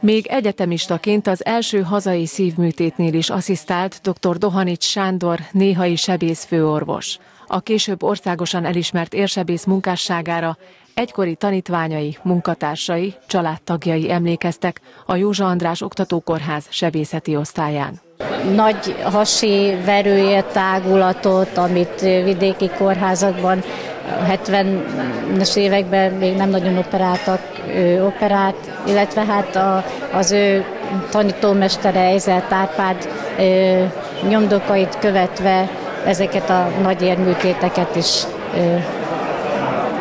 Még egyetemistaként az első hazai szívműtétnél is asszisztált dr. Dohanics Sándor, néhai sebész főorvos. A később országosan elismert érsebész munkásságára egykori tanítványai, munkatársai, családtagjai emlékeztek a Józsa András Oktatókórház sebészeti osztályán. Nagy hasi verője tágulatot, amit vidéki kórházakban 70-es években még nem nagyon operáltak ő operát, illetve hát a, az ő tanítómestere Eizelt Árpád ö, nyomdokait követve ezeket a nagy érműtéteket is ö,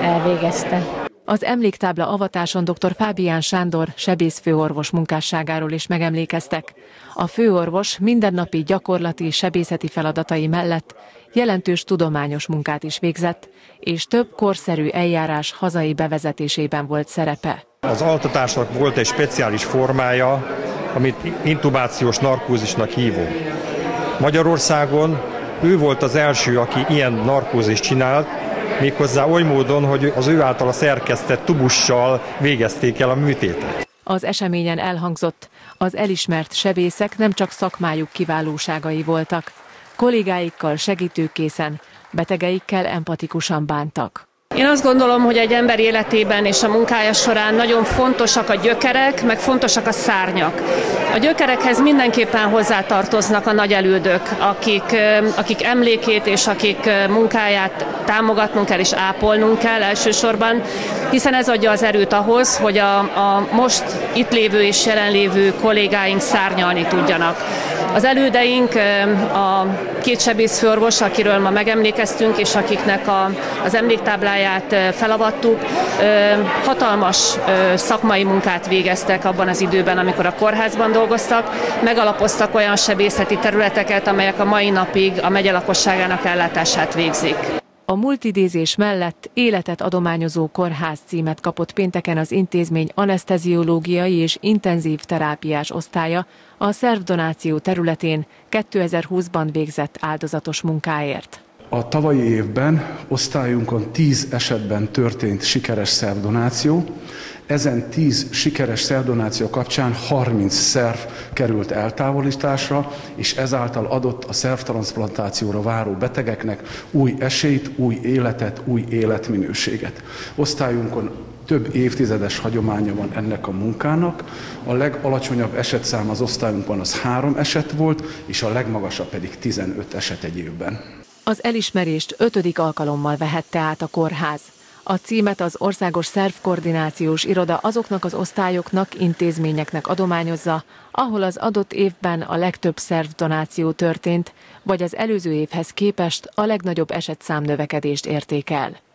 elvégezte. Az emléktábla avatáson dr. Fábián Sándor sebészfőorvos munkásságáról is megemlékeztek. A főorvos mindennapi gyakorlati sebészeti feladatai mellett jelentős tudományos munkát is végzett, és több korszerű eljárás hazai bevezetésében volt szerepe. Az altatásnak volt egy speciális formája, amit intubációs narkózisnak hívunk. Magyarországon ő volt az első, aki ilyen narkózist csinált, méghozzá oly módon, hogy az ő által a szerkesztett tubussal végezték el a műtétet. Az eseményen elhangzott, az elismert sebészek nem csak szakmájuk kiválóságai voltak, kollégáikkal segítőkészen, betegeikkel empatikusan bántak. Én azt gondolom, hogy egy ember életében és a munkája során nagyon fontosak a gyökerek, meg fontosak a szárnyak. A gyökerekhez mindenképpen hozzátartoznak a nagy elődök, akik, akik emlékét és akik munkáját támogatnunk kell és ápolnunk kell elsősorban, hiszen ez adja az erőt ahhoz, hogy a, a most itt lévő és jelenlévő kollégáink szárnyalni tudjanak. Az elődeink, a két sebészfőorvos, akiről ma megemlékeztünk, és akiknek a, az emléktábláját felavattuk, hatalmas szakmai munkát végeztek abban az időben, amikor a kórházban dolgoztak, megalapoztak olyan sebészeti területeket, amelyek a mai napig a megye lakosságának ellátását végzik. A multidézés mellett életet adományozó kórház címet kapott pénteken az intézmény anesteziológiai és intenzív terápiás osztálya a szervdonáció területén 2020-ban végzett áldozatos munkáért. A tavalyi évben osztályunkon 10 esetben történt sikeres szervdonáció. Ezen 10 sikeres szervdonáció kapcsán 30 szerv került eltávolításra, és ezáltal adott a szervtransplantációra váró betegeknek új esélyt, új életet, új életminőséget. Osztályunkon több évtizedes hagyománya van ennek a munkának. A legalacsonyabb esetszám az osztályunkban az három eset volt, és a legmagasabb pedig 15 eset egy évben. Az elismerést ötödik alkalommal vehette át a kórház. A címet az Országos Szervkoordinációs Iroda azoknak az osztályoknak, intézményeknek adományozza, ahol az adott évben a legtöbb szervdonáció történt, vagy az előző évhez képest a legnagyobb esetszám növekedést érték el.